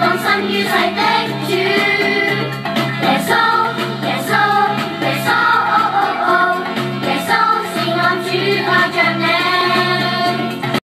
放心于世的主。耶稣耶稣耶稣哦哦哦耶稣是我主